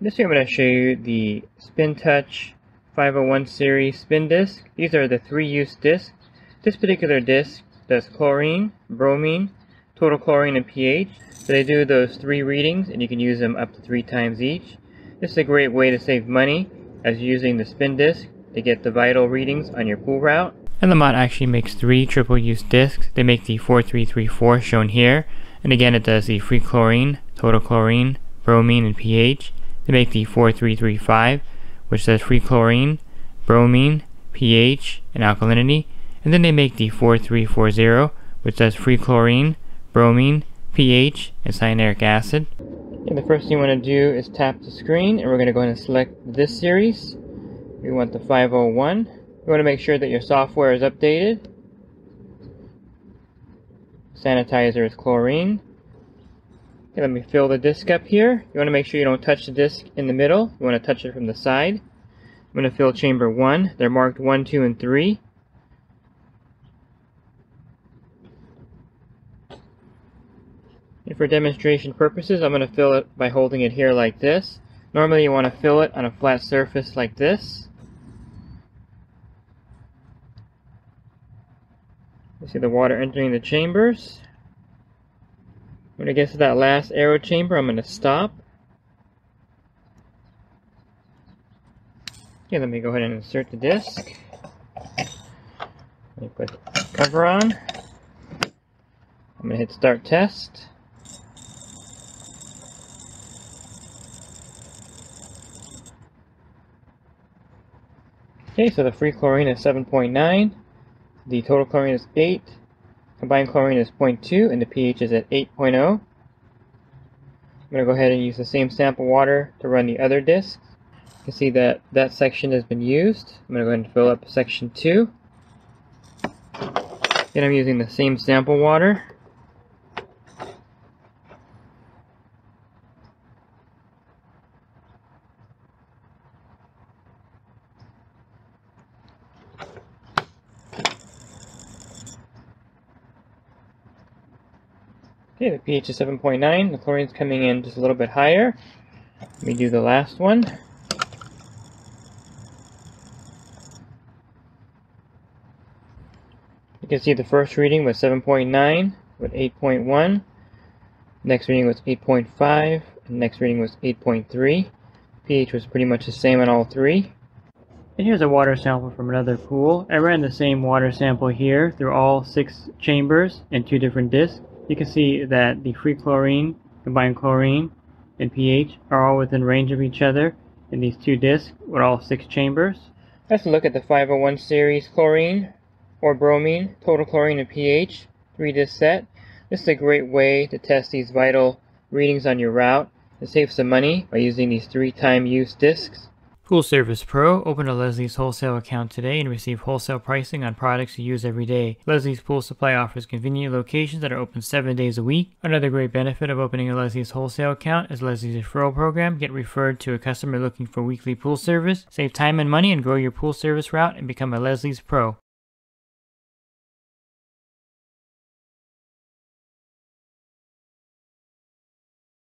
In this video I'm going to show you the Spin Touch 501 series spin disc. These are the three use discs. This particular disc does chlorine, bromine, total chlorine, and pH. So they do those three readings and you can use them up to three times each. This is a great way to save money as using the spin disc to get the vital readings on your pool route. And LaMotte actually makes three triple use discs. They make the 4334 shown here. And again it does the free chlorine, total chlorine, bromine, and pH. They make the 4335, which says free chlorine, bromine, pH, and alkalinity. And then they make the 4340, which says free chlorine, bromine, pH, and cyanuric acid. And the first thing you want to do is tap the screen, and we're going to go ahead and select this series. We want the 501. You want to make sure that your software is updated. Sanitizer is chlorine. Let me fill the disc up here. You want to make sure you don't touch the disc in the middle. You want to touch it from the side. I'm going to fill chamber 1. They're marked 1, 2, and 3. And for demonstration purposes, I'm going to fill it by holding it here like this. Normally you want to fill it on a flat surface like this. You see the water entering the chambers. When it gets to that last arrow chamber, I'm going to stop. Okay, let me go ahead and insert the disc. Let me put the cover on. I'm going to hit start test. Okay, so the free chlorine is 7.9, the total chlorine is 8, Combined chlorine is 0.2 and the pH is at 8.0. I'm going to go ahead and use the same sample water to run the other discs. You can see that that section has been used. I'm going to go ahead and fill up section 2. And I'm using the same sample water. Okay, the pH is 7.9. The chlorine's coming in just a little bit higher. Let me do the last one. You can see the first reading was 7.9 with 8.1. Next reading was 8.5. And next reading was 8.3. pH was pretty much the same on all three. And here's a water sample from another pool. I ran the same water sample here through all six chambers and two different discs you can see that the free chlorine, combined chlorine, and pH are all within range of each other in these two discs with all six chambers. Let's look at the 501 series chlorine or bromine, total chlorine and pH, three disc set. This is a great way to test these vital readings on your route and save some money by using these three time use discs. Pool Service Pro. Open a Leslie's wholesale account today and receive wholesale pricing on products you use every day. Leslie's Pool Supply offers convenient locations that are open seven days a week. Another great benefit of opening a Leslie's wholesale account is Leslie's referral program. Get referred to a customer looking for weekly pool service. Save time and money and grow your pool service route and become a Leslie's Pro.